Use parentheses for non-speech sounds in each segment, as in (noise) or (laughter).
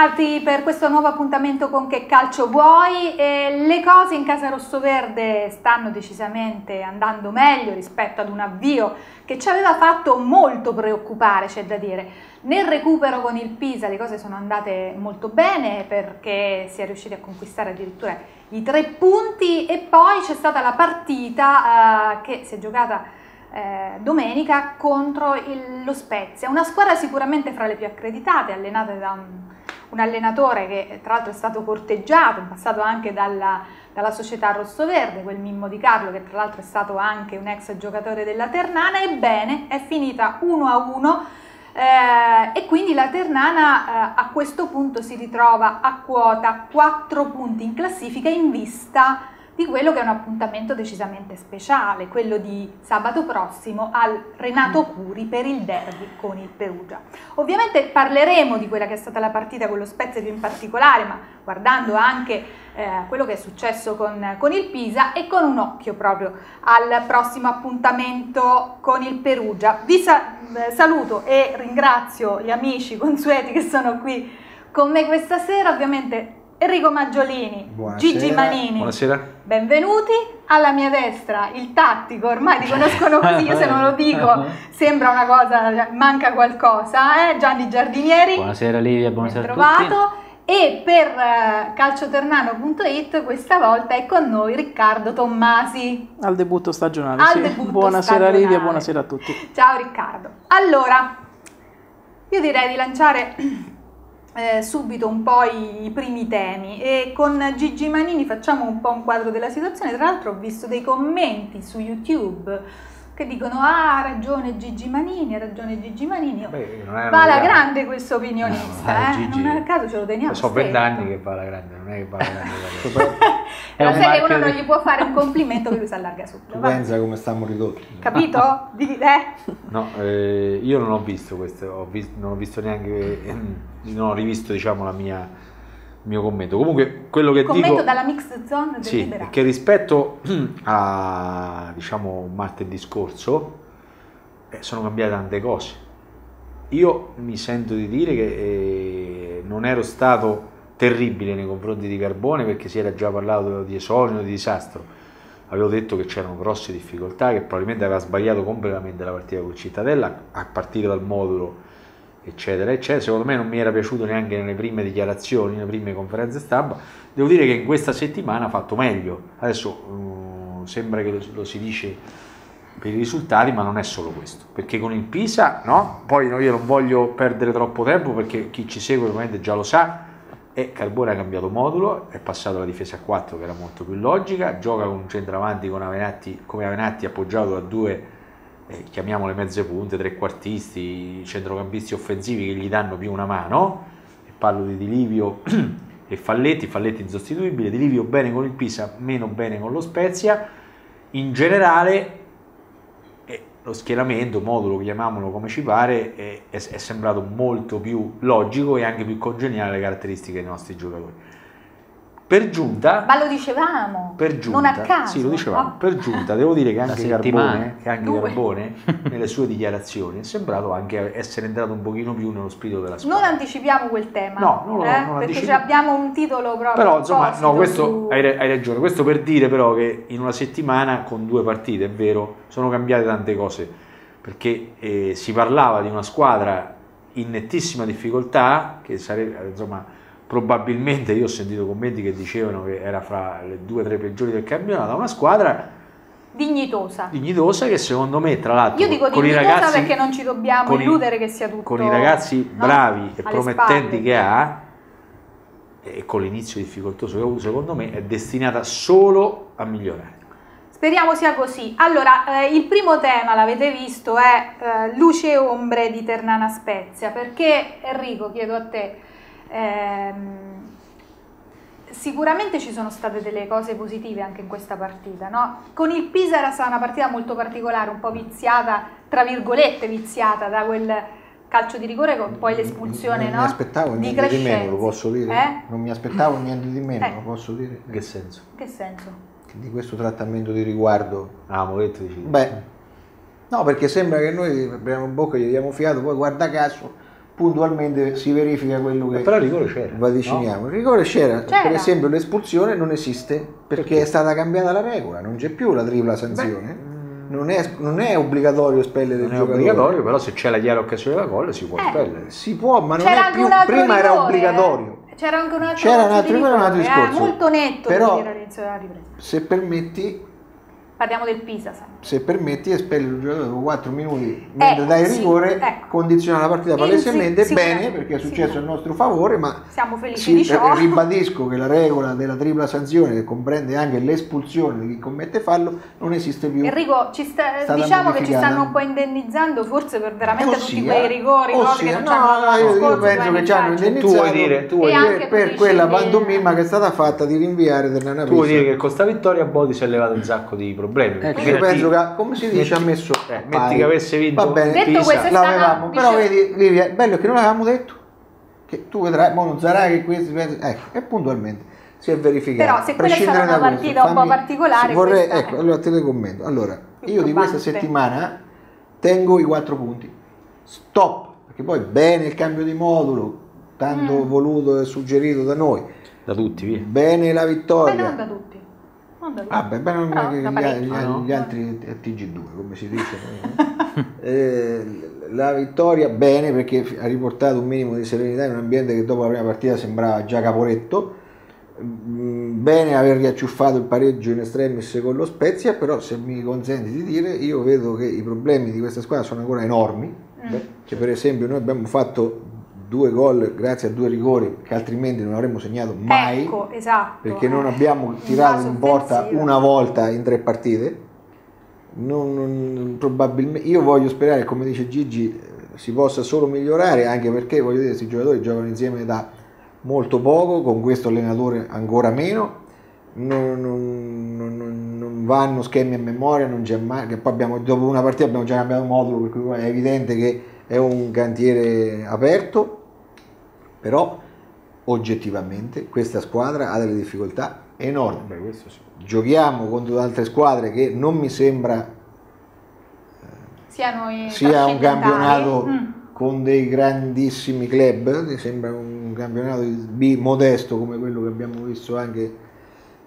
Ritrovati per questo nuovo appuntamento con Che Calcio Vuoi. E le cose in casa rossoverde stanno decisamente andando meglio rispetto ad un avvio che ci aveva fatto molto preoccupare, c'è da dire. Nel recupero con il Pisa le cose sono andate molto bene perché si è riusciti a conquistare addirittura i tre punti e poi c'è stata la partita eh, che si è giocata eh, domenica contro il, lo Spezia, una squadra sicuramente fra le più accreditate, allenata da un, un allenatore che tra l'altro è stato corteggiato in passato anche dalla, dalla società rossoverde, quel Mimmo Di Carlo che tra l'altro è stato anche un ex giocatore della Ternana, ebbene è finita 1 a 1 eh, e quindi la Ternana eh, a questo punto si ritrova a quota 4 punti in classifica in vista di quello che è un appuntamento decisamente speciale, quello di sabato prossimo al Renato Curi per il derby con il Perugia. Ovviamente parleremo di quella che è stata la partita con lo Spezia più in particolare, ma guardando anche eh, quello che è successo con, con, il Pisa e con un occhio proprio al prossimo appuntamento con il Perugia. Vi sa eh, saluto e ringrazio gli amici consueti che sono qui con me questa sera, ovviamente Enrico Maggiolini, Buonasera. Gigi Manini. Buonasera. Benvenuti. Alla mia destra il tattico, ormai ti conoscono così, io se non lo dico (laughs) sembra una cosa, manca qualcosa, eh? Gianni Giardinieri. Buonasera Livia, buonasera ben trovato. a tutti. E per uh, calcioternano.it questa volta è con noi Riccardo Tommasi. Al debutto stagionale. Al sì. debutto buonasera stagionale. Livia, buonasera a tutti. Ciao Riccardo. Allora, io direi di lanciare eh, subito un po' i, i, primi temi e con Gigi Manini facciamo un po' un quadro della situazione. Tra l'altro ho visto dei commenti su YouTube che dicono ah ha ragione Gigi Manini, ha ragione Gigi Manini. Beh, va alla grande questo opinionista, no, eh? Gigi, non è a caso ce lo teniamo. So vent'anni che va alla grande, non è che va alla grande. (laughs) (laughs) Lo sai che uno non gli può fare un complimento che lui si allarga subito. Tu pensa come stiamo ridotti. Capito? (laughs) Di, eh? No, eh, io non ho visto questo, ho visto, non ho visto neanche, (clears throat) non ho rivisto diciamo la mia mio commento. Comunque, quello che commento dico... dalla mixed zone del sì, che rispetto (clears throat) a, diciamo, martedì scorso, eh, sono cambiate tante cose. Io mi sento di dire che eh, non ero stato terribile nei confronti di Carbone perché si era già parlato di esodio, di disastro. Avevo detto che c'erano grosse difficoltà, che probabilmente aveva sbagliato completamente la partita con Cittadella a partire dal modulo eccetera, eccetera. Secondo me non mi era piaciuto neanche nelle prime dichiarazioni, nelle prime conferenze stampa. Devo dire che in questa settimana ha fatto meglio. Adesso uh, sembra che lo, lo, si dice per i risultati, ma non è solo questo. Perché con il Pisa, no? Poi no, io non voglio perdere troppo tempo perché chi ci segue ovviamente già lo sa. E Carbone ha cambiato modulo, è passato alla difesa a 4 che era molto più logica, gioca con un centravanti con Avenatti, come Avenatti appoggiato da due eh, chiamiamole mezze punte, trequartisti, centrocampisti offensivi che gli danno più una mano, e parlo di Dilivio (clears throat) e Falletti, Falletti insostituibile, Dilivio bene con il Pisa, meno bene con lo Spezia, in generale eh, lo schieramento, modulo, chiamiamolo come ci pare, è, è, è sembrato molto più logico e anche più congeniale alle caratteristiche dei nostri giocatori per giunta... Ma lo dicevamo, per giunta, non a caso. Sì, lo dicevamo. Oh. Per giunta, devo dire che anche Carbone, che anche Carbone (laughs) nelle sue dichiarazioni è sembrato anche essere entrato un pochino più nello spirito della squadra. Non anticipiamo quel tema. No, non, eh? non Perché abbiamo un titolo proprio Però, insomma, no, questo su... hai, hai ragione. Questo per dire però che in una settimana con due partite, è vero, sono cambiate tante cose. Perché eh, si parlava di una squadra in nettissima difficoltà, che sarebbe, insomma probabilmente io ho sentito commenti che dicevano che era fra le due o tre peggiori del campionato, una squadra dignitosa. Dignitosa che secondo me, tra l'altro, io dico con i ragazzi perché non ci dobbiamo illudere che sia tutto con i ragazzi bravi no? e promettenti spalle. che ha e con l'inizio difficoltoso che ha avuto, secondo me è destinata solo a migliorare. Speriamo sia così. Allora, eh, il primo tema, l'avete visto, è eh, luce e ombre di Ternana Spezia, perché Enrico, chiedo a te, Ehm, sicuramente ci sono state delle cose positive anche in questa partita. No? Con il Pisa era stata una partita molto particolare, un po' viziata, tra virgolette viziata da quel calcio di rigore con poi l'espulsione non no? mi aspettavo di niente di meno, lo posso dire? Eh? Non mi aspettavo niente di meno, eh. lo posso dire? In che senso? Che senso? Di questo trattamento di riguardo. Ah, Moletto dici? Beh, no, perché sembra che noi apriamo bocca, gli diamo fiato, poi guarda caso puntualmente si verifica quello che però il rigore c'era vaticiniamo. No? Il rigore c'era. c'era. per esempio l'espulsione non esiste perché, perché, è stata cambiata la regola, non c'è più la tripla sanzione. Beh, non è, non è, obbligatorio espellere non il giocatore. è obbligatorio, però se c'è la chiara occasione da gol si può eh, espellere. Si può, ma non è più. Prima rigore, era obbligatorio. Eh. C'era anche un altro, C'era un altro, rigore, un altro discorso. Eh, molto netto però, all'inizio della ripresa. Se permetti, Parliamo del Pisa sempre. Se permetti espelli il giocatore dopo 4 minuti mentre eh, dai sì, rigore, ecco. condiziona la partita palesemente sì, bene perché è successo a nostro favore, ma siamo felici sì, di ciò. Ribadisco che la regola della tripla sanzione che comprende anche l'espulsione di chi commette fallo non esiste più. Enrico, ci sta, diciamo che ci stanno un po' indennizzando forse per veramente ossia, tutti quei rigori cose che non no, no, io, io penso che ci hanno indennizzato tu vuoi dire, tu vuoi dire per quella pantomima che è stata fatta di rinviare del Tu vuoi dire che con questa vittoria Bodi si è levato un sacco di problemi. Ecco, penso che, come si dice, metti, ha messo. Eh, metti che avesse vinto. Va bene, detto Pisa, l'avevamo. Però vedi, Livia, bello che non l'avevamo detto. Che tu vedrai, ma non sarà che questo. Ecco, e puntualmente si è verificato. Però se quella sarà una partita un po' particolare. Vorrei, ecco, allora te ne commento. Allora, io di questa settimana tengo i quattro punti. Stop, perché poi bene il cambio di modulo, tanto mm. voluto e suggerito da noi. Da tutti, via. Bene la vittoria. Beh, non da tutti. Ah, beh, beh, Però, gli, gli, no? gli, altri è TG2, come si dice. (laughs) eh, la vittoria bene perché ha riportato un minimo di serenità in un ambiente che dopo la prima partita sembrava già caporetto. Mm, bene aver riacciuffato il pareggio in estremis con lo Spezia, però se mi consenti di dire, io vedo che i problemi di questa squadra sono ancora enormi. Mm. Che per esempio noi abbiamo fatto due gol grazie a due rigori che altrimenti non avremmo segnato mai ecco, esatto, perché non abbiamo tirato in porta una volta in tre partite. Non, non, probabilmente io voglio sperare come dice Gigi si possa solo migliorare anche perché voglio dire questi giocatori giocano insieme da molto poco con questo allenatore ancora meno. Non, non, non vanno schemi a memoria non c'è mai che poi abbiamo, dopo una partita abbiamo già cambiato modulo per cui è evidente che è un cantiere aperto però oggettivamente questa squadra ha delle difficoltà enormi. Beh, sì. Giochiamo contro altre squadre che non mi sembra eh, sia un campionato mm. con dei grandissimi club, mi sembra un campionato B modesto come quello che abbiamo visto anche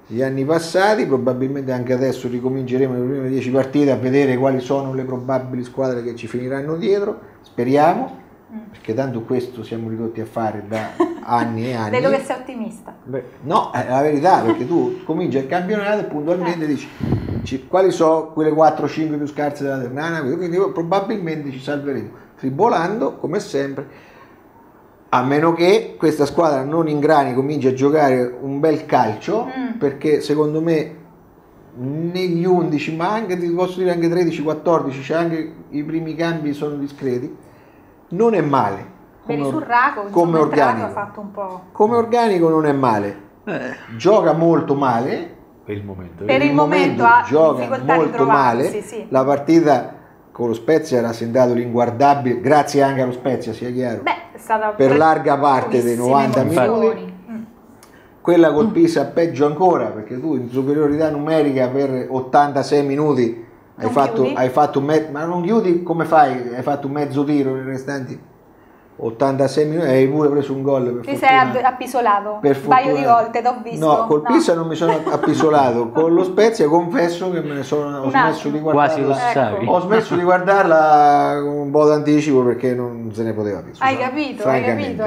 gli anni passati, probabilmente anche adesso ricominceremo le prime 10 partite a vedere quali sono le probabili squadre che ci finiranno dietro, speriamo perché tanto questo siamo ridotti a fare da (laughs) anni e anni. Vedo che sei ottimista. Beh, no, è la verità, perché tu cominci il campionato e puntualmente eh. dici quali sono quelle 4-5 più scarse della Ternana, quindi probabilmente ci salveremo, tribolando come sempre, a meno che questa squadra non ingrani, cominci a giocare un bel calcio, mm. perché secondo me negli 11, ma anche ti posso dire anche 13-14, c'è anche i primi cambi sono discreti non è male. Come, Surraco, come organico. fatto un po'. Come organico non è male. Eh. Gioca molto male. Per il momento. Per, il momento, momento gioca molto male. Sì. La partita con lo Spezia era sembrato l'inguardabile, grazie anche allo Spezia, sia chiaro. Beh, per larga parte dei 90 minuti. Mm. Quella col Pisa peggio ancora, perché tu in superiorità numerica per 86 minuti hai fatto, hai fatto, un mezzo, ma non chiudi? Come fai? Hai fatto un mezzo tiro nei restanti 86 minuti e hai pure preso un gol. Per Ti sei appisolato un paio di volte, t'ho visto. No, col no. Pisa non mi sono appisolato, (laughs) con lo Spezia confesso che me ne sono, ho smesso di guardarla. Quasi lo sapevi. Ho smesso di guardarla con un po' d'anticipo perché non se ne poteva più. Hai capito, hai capito.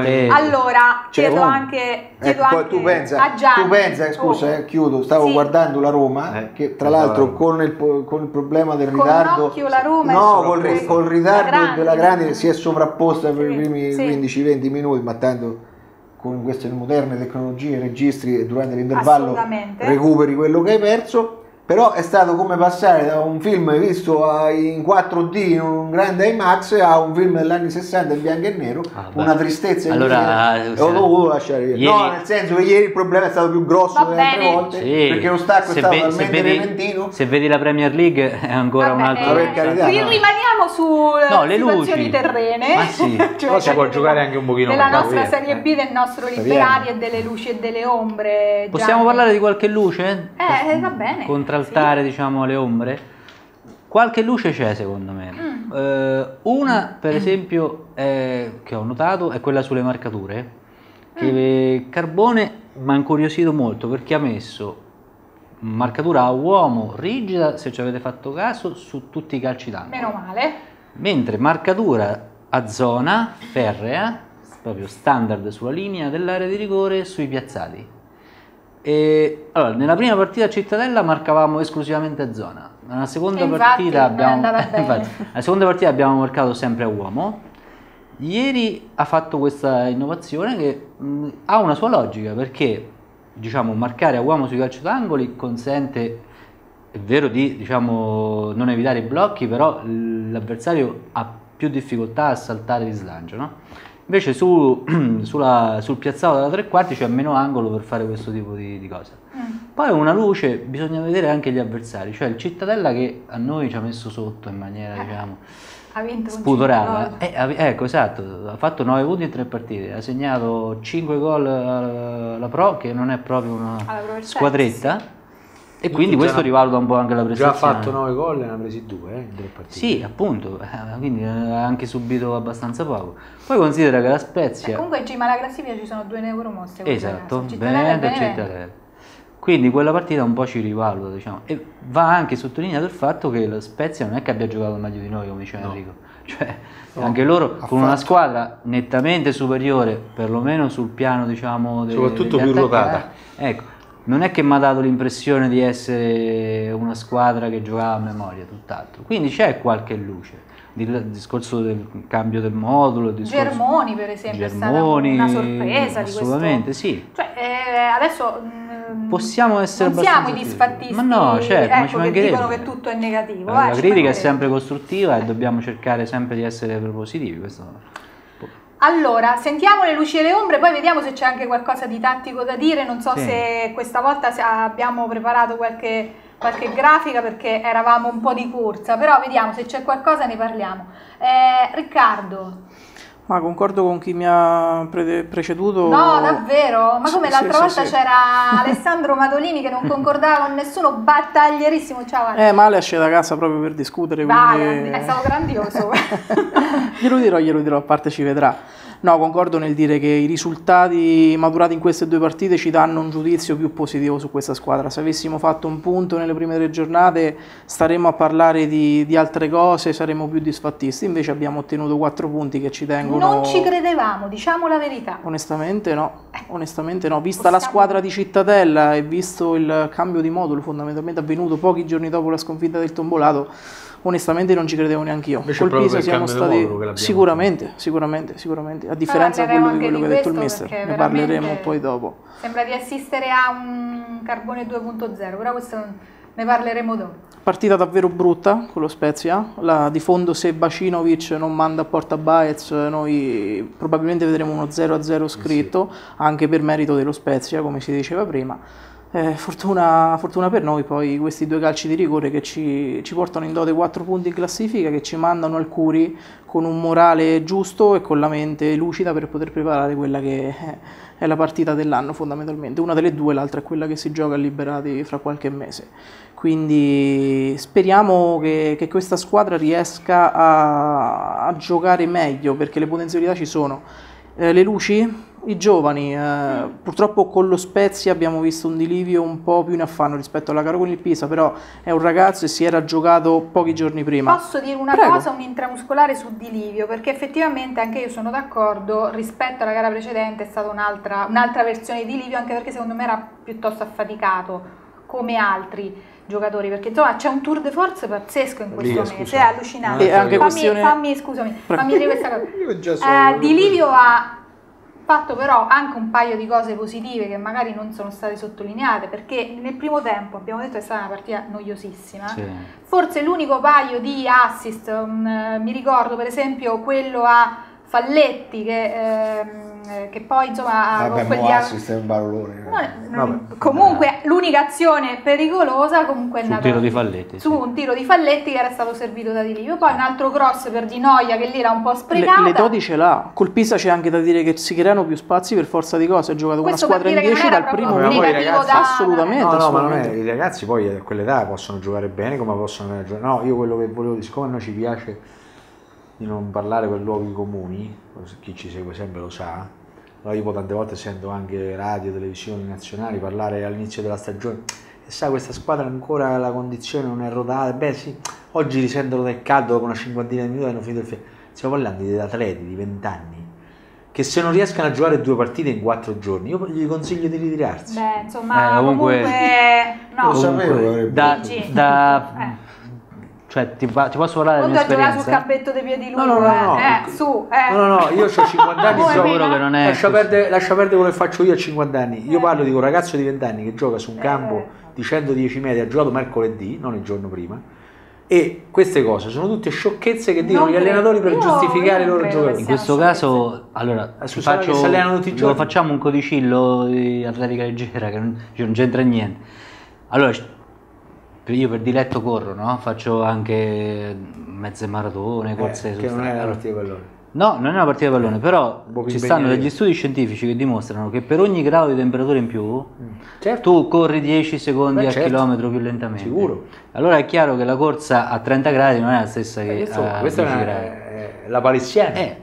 Eh. Allora, cioè, chiedo anche, chiedo ecco, anche tu pensa, a Gianni. Tu pensa, scusa, oh. eh, chiudo, stavo sì. guardando la Roma, eh. che tra l'altro con il, con il problema del con ritardo... la Roma no, col, col ritardo della grande si è sovrapposto sovrapposta per i primi sì. 15-20 minuti, ma tanto con queste moderne tecnologie registri e durante l'intervallo recuperi quello che hai perso però è stato come passare da un film visto in 4D in un grande IMAX a un film degli anni 60 in bianco e nero ah, una tristezza allora, e ho dovuto lasciare via ieri... no nel senso che ieri il problema è stato più grosso delle altre volte sì. perché lo stacco se è stato ve- talmente se vedi, repentino se vedi la Premier League è ancora Vabbè, un altro eh, carità, qui no. rimaniamo sulle no, le situazioni luci. terrene ma sì. (laughs) cioè, però si può giocare anche un pochino della nostra via. Serie B del nostro Liberari e delle luci e delle ombre possiamo parlare di qualche luce? eh va bene contraltare diciamo le ombre, qualche luce c'è secondo me. Mm. Eh, una, per esempio, è, che ho notato è quella sulle marcature, che mm. Carbone mi ha incuriosito molto perché ha messo marcatura a uomo rigida, se ci avete fatto caso, su tutti i calci d'angolo. Meno male. Mentre marcatura a zona ferrea, proprio standard sulla linea dell'area di rigore sui piazzati. E, allora, nella prima partita a Cittadella marcavamo esclusivamente a zona, nella seconda, partita abbiamo, (laughs) infatti, nella seconda partita abbiamo marcato sempre a uomo. Ieri ha fatto questa innovazione che mh, ha una sua logica perché diciamo, marcare a uomo sui calci d'angoli consente, è vero, di diciamo, non evitare i blocchi, però l'avversario ha più difficoltà a saltare di slancio. No? Invece su, (clears throat) sulla, sul piazzato da tre quarti c'è meno angolo per fare questo tipo di, di cose. Mm. Poi una luce, bisogna vedere anche gli avversari, cioè il Cittadella che a noi ci ha messo sotto in maniera, eh. diciamo, spudorata. Eh, ecco, esatto, ha fatto 9 punti in tre partite, ha segnato 5 gol alla Pro, che non è proprio una squadretta. E quindi questo rivaluta un po' anche la prestazione. Già ha fatto 9 gol e ne ha presi 2 eh, in tre partite. Sì, appunto, eh, quindi ha anche subito abbastanza poco. Poi considera che la Spezia... Eh, comunque in cima alla classifica ci sono due neuromosse. Esatto, bene, bene. Quindi quella partita un po' ci rivaluta, diciamo. E va anche sottolineato il fatto che la Spezia non è che abbia giocato meglio di noi, come diceva no. Enrico. Cioè, no, anche loro con fatto. una squadra nettamente superiore, perlomeno sul piano, diciamo, de, soprattutto più ruotata. Ecco, non è che mi ha dato l'impressione di essere una squadra che giocava a memoria, tutt'altro. Quindi c'è qualche luce. Il discorso del cambio del modulo. Discorso... Germoni, per esempio, Germoni, è stata una sorpresa. Assolutamente, questo... sì. Cioè, eh, adesso mm, possiamo essere non siamo i disfattisti ma no certo ecco, ma che dicono che tutto è negativo la eh, critica è sempre costruttiva e dobbiamo cercare sempre di essere propositivi questo allora, sentiamo le luci e le ombre, poi vediamo se c'è anche qualcosa di tattico da dire. Non so sì. se questa volta abbiamo preparato qualche, qualche, grafica perché eravamo un po' di corsa, però vediamo se c'è qualcosa ne parliamo. Eh, Riccardo. Ma concordo con chi mi ha pre- preceduto. No, davvero? Ma come sì, l'altra sì, volta sì, c'era Alessandro Madolini che non (laughs) concordava con nessuno, battaglierissimo. Ciao Ale. Eh, Male esce da casa proprio per discutere. Vai, quindi... è stato grandioso. (laughs) glielo dirò, glielo dirò, a parte ci vedrà. No, concordo nel dire che i risultati maturati in queste due partite ci danno un giudizio più positivo su questa squadra. Se avessimo fatto un punto nelle prime tre giornate staremmo a parlare di, di altre cose, saremmo più disfattisti. Invece abbiamo ottenuto quattro punti che ci tengono... Non ci credevamo, diciamo la verità. Onestamente no, eh. onestamente no. Vista Possiamo... la squadra di Cittadella e visto il cambio di modulo fondamentalmente avvenuto pochi giorni dopo la sconfitta del Tombolato, onestamente non ci credevo neanche io. Invece Col Pisa siamo stati sicuramente, sicuramente, sicuramente, a differenza di quello, di quello che ha detto il mister, ne parleremo poi dopo. Sembra di assistere a un carbone 2.0, però questo ne parleremo dopo. Partita davvero brutta con lo Spezia, la, di fondo se Bacinovic non manda a porta Baez noi probabilmente vedremo uno 0-0 scritto, sì. anche per merito dello Spezia come si diceva prima eh, fortuna, fortuna, per noi poi questi due calci di rigore che ci, ci, portano in dote 4 punti in classifica, che ci mandano al Curi con un morale giusto e con la mente lucida per poter preparare quella che è la partita dell'anno fondamentalmente. Una delle due, l'altra è quella che si gioca a Liberati fra qualche mese. Quindi speriamo che, che questa squadra riesca a, a giocare meglio perché le potenzialità ci sono. Eh, le luci i giovani, eh, purtroppo con lo Spezia abbiamo visto un dilivio un po' più in affanno rispetto alla gara con il Pisa, però è un ragazzo e si era giocato pochi giorni prima. Posso dire una Prego. cosa, un intramuscolare su dilivio, perché effettivamente anche io sono d'accordo, rispetto alla gara precedente è stata un'altra, un'altra versione di dilivio, anche perché secondo me era piuttosto affaticato come altri giocatori perché insomma c'è un tour de force pazzesco in questo Lì, mese, è allucinante. E anche fammi, questione... fammi, scusami, fammi dire questa cosa. (laughs) Eh, di Livio ha fatto però anche un paio di cose positive che magari non sono state sottolineate perché nel primo tempo abbiamo detto che è stata una partita noiosissima sì. forse l'unico paio di assist um, mi ricordo per esempio quello a Falletti che ehm, eh, che poi insomma Vabbè, quel assist è un barolone no, comunque l'unica azione pericolosa comunque è nata un tiro di Falletti su sì. un tiro di Falletti che era stato servito da Di Livio poi un altro cross per Di Noia che lì era un po' sprecata. le, le doti ce l'ha col Pisa c'è anche da dire che si creano più spazi per forza di cose. Ha giocato Questo una squadra in 10 dal primo minuto. ragazzi, da... assolutamente, no, no, assolutamente. ma non è, i ragazzi poi a quell'età possono giocare bene come possono giocare. No io quello che volevo dire siccome a noi ci piace di non parlare per luoghi comuni, chi ci segue sempre lo sa, allora io tante volte sento anche radio, televisioni nazionali parlare all'inizio della stagione e sa questa squadra ancora la condizione non è rodata, beh sì, oggi risentono del caldo dopo una cinquantina di minuti hanno finito il film. Stiamo parlando di atleti di 20 anni che se non riescano a giocare due partite in quattro giorni, io gli consiglio di ritirarsi. Beh, insomma, Eh, comunque- comunque, no. Avrebbe Da, da- (laughs) Eh. Cioè, ti, pa- ti posso parlare Non della mia giocare sul esperienza? cappetto dei piedi No, lungo, no, no, no. eh. Eh, su, eh. No, no, no, io ho 50 anni? (laughs) Sicuro che non è lascia, perdere, lascia perdere quello che faccio io a 50 anni. Io Eh. parlo di un ragazzo di 20 anni che gioca su un campo Eh. di 110 metri, ha giocato mercoledì, non il giorno prima. E queste cose sono tutte sciocchezze che dicono Non gli allenatori per. Io- giustificare i non loro giocatori. In questo caso, allora, faccio, lo facciamo un codicillo di atletica leggera che non, cioè, non c'entra niente. Allora, io per diletto corro, no? Faccio anche mezze maratone, corse Eh, su che non è Allora, partita di pallone. No, non è una partita di pallone, però po' più ci stanno degli studi scientifici che dimostrano che per ogni grado di temperatura in più Certo, tu corri 10 secondi Beh, al certo. chilometro più lentamente. Sicuro. Allora è chiaro che la corsa a 30 gradi non è la stessa che questa, a questa è, 10 una- gradi. è la palestina. Eh,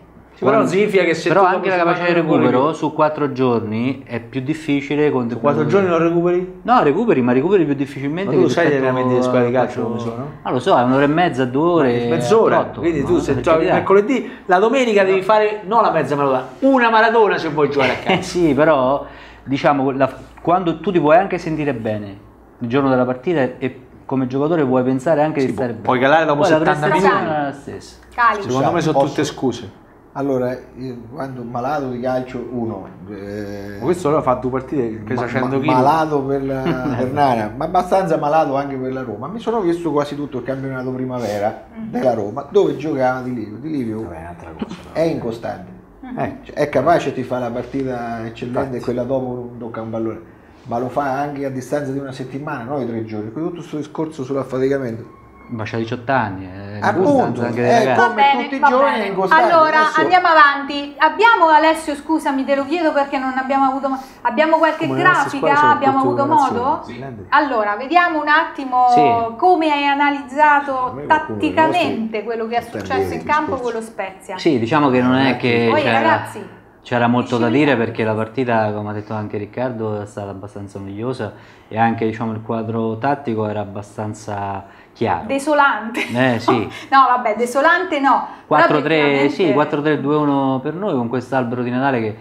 però significa che se però tu anche la capacità di recupero recuperi- su 4 giorni è più difficile contro 4 giorni non recuperi? No, recuperi, ma recuperi più difficilmente Ma tu sai gli allenamenti delle squadre di calcio come sono? Ah, lo so, è un'ora e mezza, due ore. mezz'ora. otto, Quindi ma tu se giochi mercoledì, la domenica devi fare non la mezza maratona, una maratona se vuoi giocare a Eh calcio. sì, però diciamo la- quando tu ti puoi anche sentire bene il giorno della partita e come giocatore puoi pensare anche Sì, di stare pu- bene. puoi calare dopo Poi la 70 prestazione minuti. è la stessa. Cali. Secondo me sono tutte scuse. Allora, io quando malato di calcio, uno, eh, questo allora fa due partite, pesa ma- 100 ma- kg. malato per la (laughs) per Nara, ma abbastanza malato anche per la Roma. Mi sono visto quasi tutto il campionato primavera della Roma, dove giocava Di Livio. Di Livio Vabbè, è un'altra cosa. è incostante, Eh, Cioè, è capace di fare la partita eccellente e quella dopo non tocca un pallone, ma lo fa anche a distanza di una settimana, non di tre giorni. Quindi tutto questo discorso sull'affaticamento. Ma c'ha 18 anni, è Appunto, dei eh. Va come bene, tutti i incostante. Allora Adesso- andiamo avanti. Abbiamo Alessio, scusami, te lo chiedo perché non abbiamo avuto mo- abbiamo qualche Come grafica, abbiamo avuto modo? sì. Allora, vediamo un attimo Sì. come hai analizzato qualcuno tatticamente quello che è successo in campo discorso. con lo Spezia. Sì, diciamo che non è che Poi ragazzi, c'era molto da dire perché la partita, come ha detto anche Riccardo, è stata abbastanza noiosa e anche diciamo, il quadro tattico era abbastanza chiaro. desolante. Eh, sì. (laughs) No, vabbè, desolante no. Però 4-3, sì, effettivamente- 4-3-2-1 per noi con quest'albero di Natale che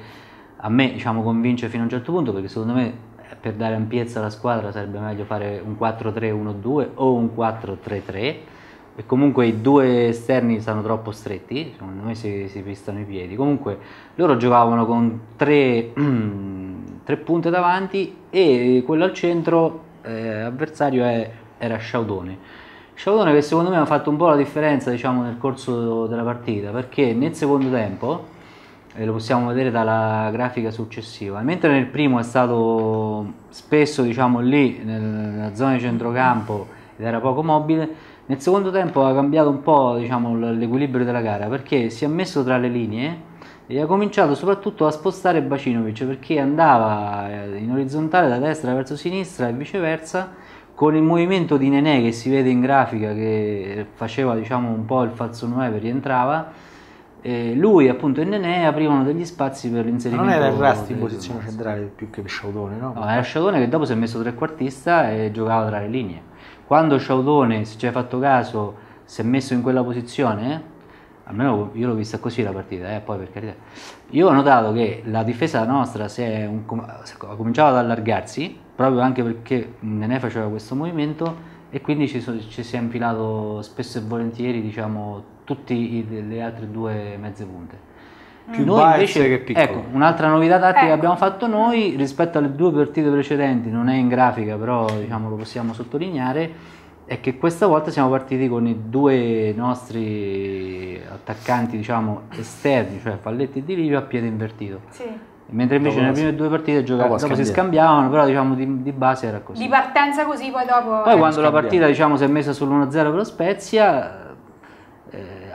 a me diciamo, convince fino a un certo punto perché secondo me eh, per dare ampiezza alla squadra sarebbe meglio fare un 4-3-1-2 o un 4-3-3 e comunque i due esterni stanno troppo stretti, secondo me si, si pistano i piedi. Comunque loro giocavano con tre, (clears throat) tre punte davanti e quello al centro eh, avversario è- era Sciaudone. Sciaudone che secondo me ha fatto un po' la differenza diciamo, nel corso della partita perché nel secondo tempo e lo possiamo vedere dalla grafica successiva. Mentre nel primo è stato spesso diciamo lì nel- nella zona di centrocampo ed era poco mobile, nel secondo tempo ha cambiato un po' diciamo, l'equilibrio della gara perché si è messo tra le linee e ha cominciato soprattutto a spostare Bacinovic perché andava eh, in orizzontale da destra verso sinistra e viceversa con il movimento di Nenè che si vede in grafica che faceva diciamo un po' il falso 9 rientrava eh, lui appunto e Nenè aprivano degli spazi per l'inserimento non era il Rasti in posizione centrale più che Sciaudone, no? No, era Sciaudone che dopo si è messo trequartista e giocava tra le linee. Quando Sciaudone, se ci hai fatto caso, si è messo in quella posizione, almeno io l'ho vista così la partita, eh, poi per carità. Io ho notato che la difesa nostra si è un- ha cominciato ad allargarsi, proprio anche perché Nenè faceva questo movimento e quindi ci, so- ci si è infilato spesso e volentieri, diciamo, tutte le altre due mezze punte. Più Noi Baez invece, che piccolo. ecco, un'altra novità tattica che Ecco. abbiamo fatto noi rispetto alle due partite precedenti, non è in grafica, però diciamo, lo possiamo sottolineare, è che questa volta siamo partiti con i due nostri attaccanti, diciamo, esterni, cioè Falletti e Di Livio a piede invertito. Sì. Mentre invece Dopo nelle prime due partite giocavano, dopo dopo si scambiavano, però diciamo di, di base era così. Di partenza così, poi dopo... Poi eh, quando la partita diciamo, si è messa sull'1-0 per lo Spezia,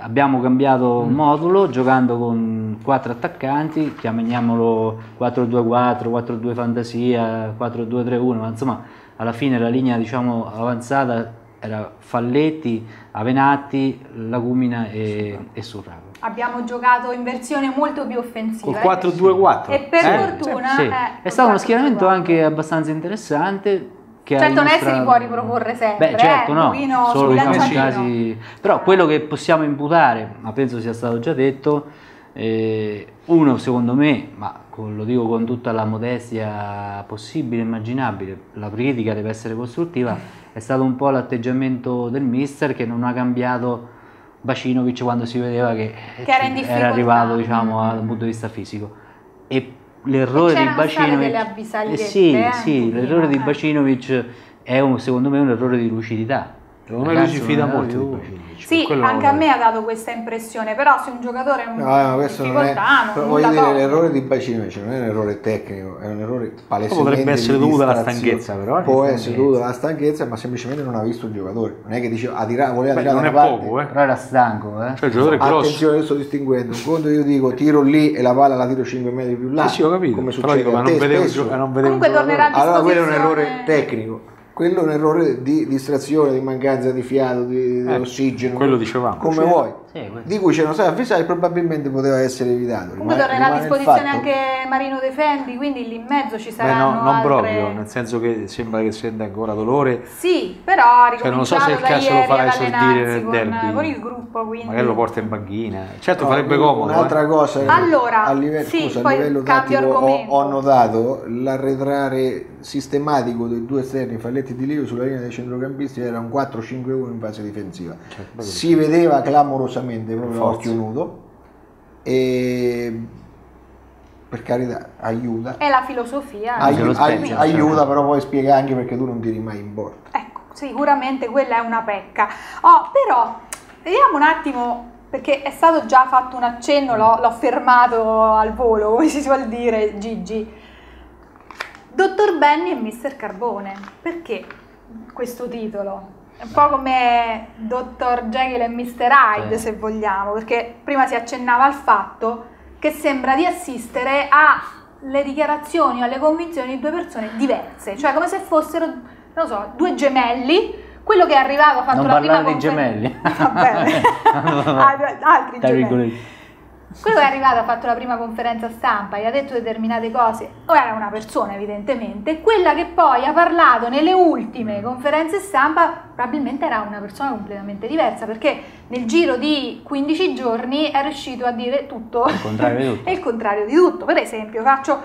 abbiamo cambiato modulo giocando con quattro attaccanti, chiamiamolo 4-2-4, 4-2 fantasia, 4-2-3-1, ma insomma alla fine la linea diciamo, avanzata era Falletti, Avenatti, Lagumina e, e Surrago. Abbiamo giocato in versione molto più offensiva. Col 4-2-4. E per Eh, fortuna Sì, eh, è stato uno col schieramento 4-2-4. anche abbastanza interessante. Che Certo, non è che si può riproporre sempre, Beh, certo, eh, no, pochino solo in sbilanciatino. casi. Però quello che possiamo imputare, ma penso sia stato già detto, eh, uno secondo me, ma lo dico con tutta la modestia possibile e immaginabile, la critica deve essere costruttiva, è stato un po' l'atteggiamento del mister che non ha cambiato Bacinovic quando si vedeva che, Che era in difficoltà. arrivato diciamo, dal punto di vista fisico. E l'errore di Bacinovic eh sì, sì, l'errore di. Bacinovic è un- secondo me un errore di lucidità. Secondo me lui si fida molto di più-. Sì, Quello anche a me ha dato questa impressione, però se un giocatore è un No, non è. difficoltà, non però nulla voglio dire, l'errore di Bacinovic non è un errore tecnico, è un errore palesemente Potrebbe essere dovuto alla stanchezza, però, Può essere dovuto alla stanchezza, ma semplicemente non ha visto il giocatore. Non è che dice, ha tirato, voleva Beh, tirare non è una parte. poco, eh. Però era stanco, eh. Cioè, il giocatore è grosso. Attenzione, io sto distinguendo. Un conto io dico tiro lì e la palla la tiro 5 metri più là. Eh sì, ho capito. Come Però succede dico, ma non vedevo, non vedevo Comunque tornerà a Allora quello è un errore tecnico. Quello è un errore di distrazione, di mancanza di fiato, di, di Eh, ossigeno. quello dicevamo. Come Cioè, vuoi. Sì. Di cui ce ne sai avvisare probabilmente poteva essere evitato. Comunque tornerà a disposizione fatto- anche Marino Defendi, quindi lì in mezzo ci Beh, saranno no, non altre... proprio, nel senso che sembra che senta ancora dolore. Sì, però Cioè, non so se il caso lo farà esordire nel con, derby. con il gruppo, quindi... Magari lo porta in banchina. Certo, No, farebbe comodo. Un'altra eh. cosa, Allora, a livello, sì, scusa, a poi livello cambio tattico ho, argomento. ho notato l'arretrare sistematico dei due esterni Falletti di Livio sulla linea dei centrocampisti era un 4-5-1 in fase difensiva. Cioè, proprio si vedeva clamorosamente proprio a Forza. occhio nudo e per carità aiuta. È la filosofia. Ai- se lo ai- specchia, aiuta certo. però poi spiega anche perché tu non tiri mai in porta. Ecco, sicuramente quella è una pecca. Oh, però, vediamo un attimo, perché è stato già fatto un accenno, l'ho, l'ho fermato al volo, come si suol dire, Gigi. Dottor Benny e Mister Carbone, perché questo titolo? Un po' come Dottor Jekyll e Mr. Hyde, Sì. se vogliamo, perché prima si accennava al fatto che sembra di assistere alle dichiarazioni o alle convinzioni di due persone diverse, cioè come se fossero, non so, due gemelli. Quello che è arrivato ha fatto Non la prima parlare di confer- gemelli. Va bene. Al- altri gemelli. Quello che è arrivato ha fatto la prima conferenza stampa e ha detto determinate cose, o era una persona evidentemente, quella che poi ha parlato nelle ultime conferenze stampa probabilmente era una persona completamente diversa, perché nel giro di 15 giorni è riuscito a dire tutto Il contrario di (laughs) tutto. il contrario di tutto. Per esempio, faccio,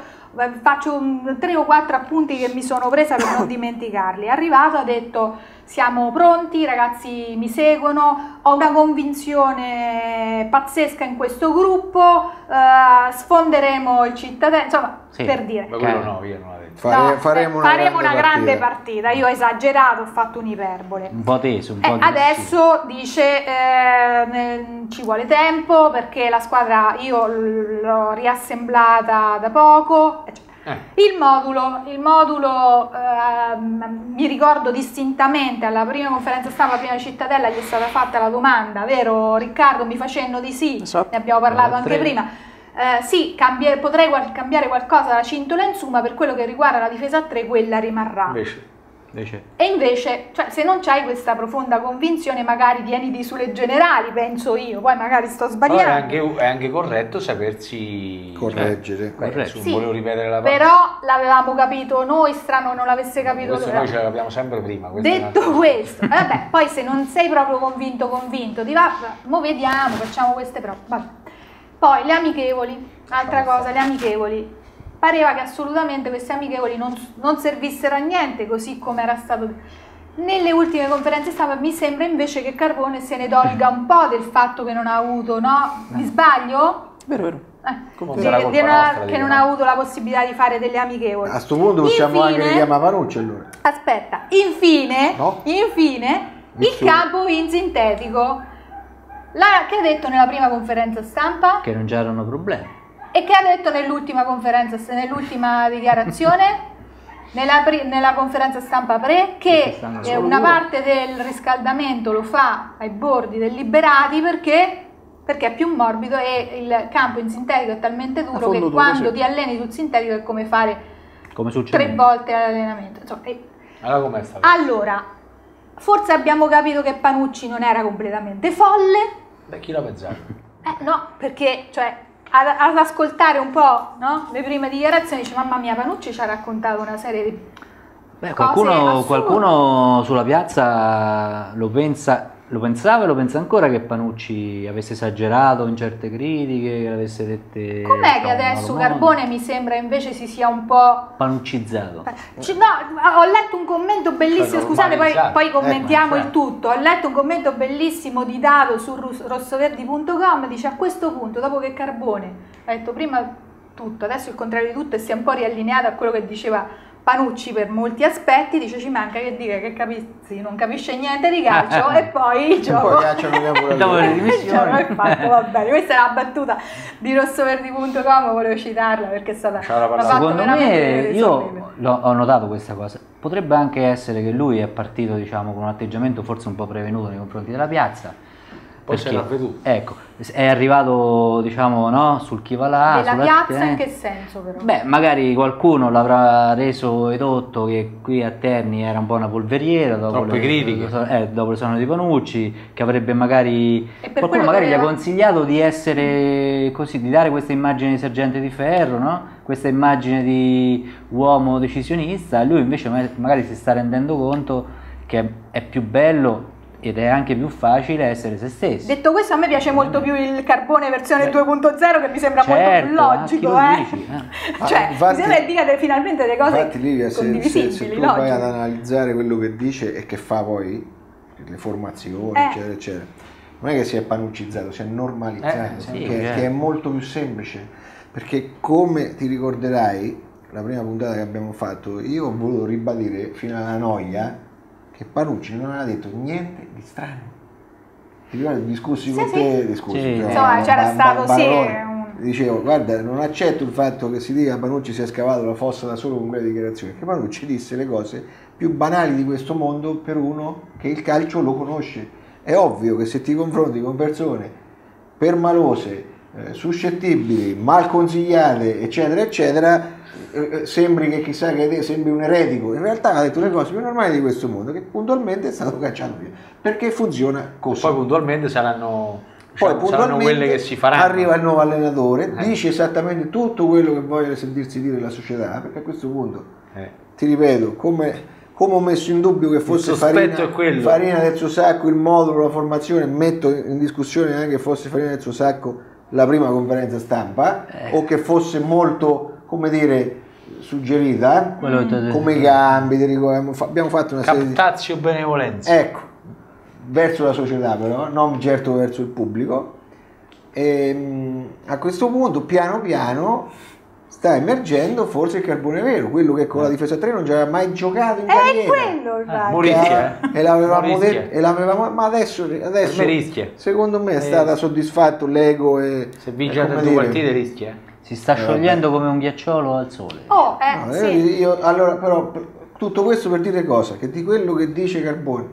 faccio tre o quattro appunti che mi sono presa per non dimenticarli. È arrivato, ha detto siamo pronti, i ragazzi mi seguono, ho una convinzione pazzesca in questo gruppo, eh, sfonderemo il cittadino, insomma, Sì. per dire. Ma quello no, io non l'ho detto. Fare- No, faremo eh, una, faremo grande, una grande partita. partita. Io ho esagerato, ho fatto un'iperbole. Un po' teso, un Eh, po' di adesso dice eh, ci vuole tempo perché la squadra io l'ho riassemblata da poco. Eh. Il modulo, il modulo ehm, mi ricordo distintamente alla prima conferenza stampa, prima di Cittadella, gli è stata fatta la domanda, vero Riccardo? Mi facendo di sì, Esatto. ne abbiamo parlato anche prima. Eh, sì, cambie- potrei qual- cambiare qualcosa alla cintola in su, ma per quello che riguarda la difesa a 3 quella rimarrà. Invece, Invece, E invece, cioè, se non c'hai questa profonda convinzione, magari tieniti sulle generali, penso io, poi magari sto però è sbagliando. anche, è anche corretto sapersi Correggere. Beh, Corretto. Sì, volevo ripetere la parola. Però l'avevamo capito noi, strano non l'avesse capito Questo lui. noi ce l'abbiamo sempre prima. Detto questo, eh, vabbè, (laughs) poi se non sei proprio convinto, convinto, ti va, mo vediamo, facciamo queste prove. vabbè. Poi le amichevoli, altra cosa, le amichevoli. Pareva che assolutamente queste amichevoli non, non servissero a niente, così come era stato nelle ultime conferenze stampa. Mi sembra invece che Carbone se ne dolga un po' del fatto che non ha avuto, no? Mi sbaglio? Vero, vero. Eh, di- di nostra, che non no? ha avuto la possibilità di fare delle amichevoli. A sto punto possiamo Infine- anche richiamare Panucci allora. Aspetta, infine, No. infine il campo in sintetico. La, che ha detto nella prima conferenza stampa che non c'erano problemi. E che ha detto nell'ultima conferenza, nell'ultima dichiarazione, (laughs) nella, pri- nella conferenza stampa pre, che eh, una parte del riscaldamento lo fa ai bordi del Liberati perché, perché è più morbido e il campo in sintetico è talmente duro che duro, quando sì. ti alleni sul sintetico è come fare Come tre volte l'allenamento. Insomma, Allora allora, forse abbiamo capito che Panucci non era completamente folle. Beh, chi l'ha pensato? Eh, no, perché cioè, ad, ad ascoltare un po' no, le prime dichiarazioni dice mamma mia Panucci ci ha raccontato una serie di Beh, qualcuno, qualcuno sulla piazza lo pensa, lo pensava e lo pensa ancora che Panucci avesse esagerato in certe critiche, che avesse dette... Com'è che adesso. Carbone mi sembra invece si sia un po'... Panuccizzato. Ci- No, ho letto un commento bellissimo, Cioè, scusate, poi, poi commentiamo Ecco, il tutto. Ho letto un commento bellissimo di Dato su rus- rossoverdi.com, dice a questo punto, dopo che Carbone ha detto prima tutto, adesso il contrario di tutto e si è un po' riallineato a quello che diceva Panucci per molti aspetti, dice ci manca che dica che capisci, non capisce niente di calcio (laughs) e poi il gioco... poi via pure Dopo le loro. Il gioco dimissioni. è fatto, va bene. Questa è la battuta di rossoverdi.com, volevo citarla perché è stata Secondo veramente me, io ho notato questa cosa. Potrebbe anche essere che lui è partito, diciamo, con un atteggiamento forse un po' prevenuto nei confronti della piazza. Poi si è ravveduto. Ecco, è arrivato, diciamo, no, sul chi va là. Della sulla- piazza eh. in che senso però? Beh, magari qualcuno l'avrà reso edotto che qui a Terni era un po' una polveriera dopo, Troppe critiche. eh, dopo le sonore di Panucci, che avrebbe magari qualcuno magari gli ha consigliato di essere così, di dare questa immagine di sergente di ferro, no? Questa immagine di uomo decisionista, lui invece ma- magari si sta rendendo conto che è più bello ed è anche più facile essere se stessi. Detto questo, a me piace molto più il carbone versione 2.0 che mi sembra molto Certo, più logico, (laughs) ah, eh. dici, eh. cioè, Ah, infatti- mi sembra che dica de- finalmente delle cose Infatti Livia, se, se, se tu vai ad analizzare quello che dice e che fa poi, le formazioni, Eh. eccetera, eccetera, non è che si è panuccizzato, si è normalizzato, Eh, sì, che, certo. che è molto più semplice, perché come ti ricorderai, la prima puntata che abbiamo fatto, io ho voluto ribadire fino alla noia che Panucci non aveva detto niente di strano. Ti ricordi discorsi Sì, con sì. te? Discorsi, Sì. cioè, Insomma, ba- c'era ba- stato, sì, Barone. un- Dicevo, guarda, non accetto il fatto che si dica che Panucci si è scavato la fossa da solo con quelle dichiarazioni, perché Panucci disse le cose più banali di questo mondo per uno che il calcio lo conosce. È ovvio che se ti confronti con persone permalose, eh, suscettibili, mal consigliate, eccetera, eccetera, eh, eh, sembri che chissà che te sembri un eretico. In realtà ha detto le cose più normali di questo mondo, che puntualmente è stato cacciato via, perché funziona così. Poi puntualmente saranno, Poi saranno quelle che si faranno. arriva il nuovo allenatore, Eh. dice esattamente tutto quello che voglio sentirsi dire la società, perché a questo punto, Eh. ti ripeto, come, come ho messo in dubbio che fosse farina, farina del suo sacco il modulo, la formazione, metto in discussione anche che fosse farina del suo sacco la prima conferenza stampa, Eh. o che fosse molto, come dire, suggerita, detto. come i cambi, abbiamo fa- abbiamo fatto una serie di... Captazio benevolenza. Ecco, verso la società però, non certo verso il pubblico. E, mh, a questo punto, piano piano, sta emergendo forse il carbone vero, quello che con la difesa 3 non ci aveva mai giocato in È carriera. quello, infatti. Mori- Rischia, eh? E l'avevamo detto, e l'avevamo- ma adesso, adesso me secondo me è Eh. stata soddisfatto l'ego e Se e altre due dire, partite rischia. eh. Si sta sciogliendo come un ghiacciolo al sole. Oh, eh, No, sì. io- io- allora, però, per- tutto questo per dire cosa? Che di quello che dice Carbone,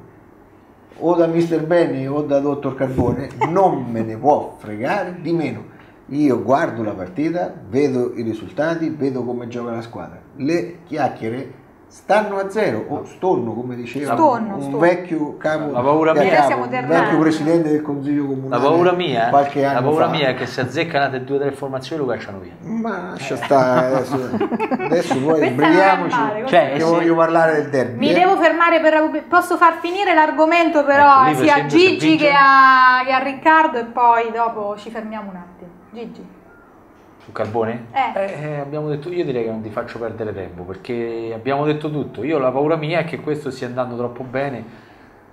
o da Mr. Benny o da Dottor Carbone, non me ne può fregare di meno. Io guardo la partita, vedo i risultati, vedo come gioca la squadra. Le chiacchiere stanno a zero, o stonno, come diceva Stonno, un stonno. vecchio capo, La paura mia- capo, Siamo un vecchio presidente del consiglio comunale. La paura mia, eh, qualche la anno paura fa. mia è che se azzeccano altre due o tre formazioni lo cacciano via. Ma lascia stare adesso, (laughs) adesso poi sbrighiamoci Cioè, che sì. voglio parlare del derby. Mi eh. devo fermare per... Posso far finire l'argomento però Ecco, sia a Gigi che a, che a Riccardo e poi dopo ci fermiamo un attimo. Gigi. Sul carbone? Eh. eh, abbiamo detto, io direi che non ti faccio perdere tempo perché abbiamo detto tutto. Io la paura mia è che questo stia andando troppo bene.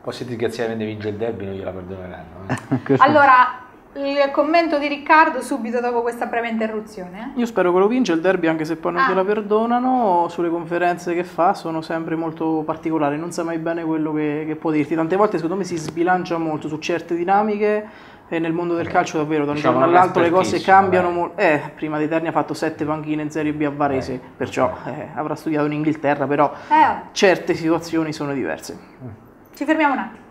Poi se disgraziatamente vince il derby non gliela perdoneranno. eh. (laughs) Allora, il commento di Riccardo subito dopo questa breve interruzione. eh? Io spero che lo vinca il derby anche se poi non Ah. gliela perdonano, sulle conferenze che fa sono sempre molto particolari, non sa mai bene quello che, che può dirti, tante volte secondo me si sbilancia molto su certe dinamiche e nel mondo del calcio davvero da un Diciamo, giorno all'altro le cose cambiano dai. molto. Eh, prima di Terni ha fatto sette panchine in Serie B a Varese, perciò eh, avrà studiato in Inghilterra, però Eh, certe situazioni sono diverse. ci fermiamo un attimo.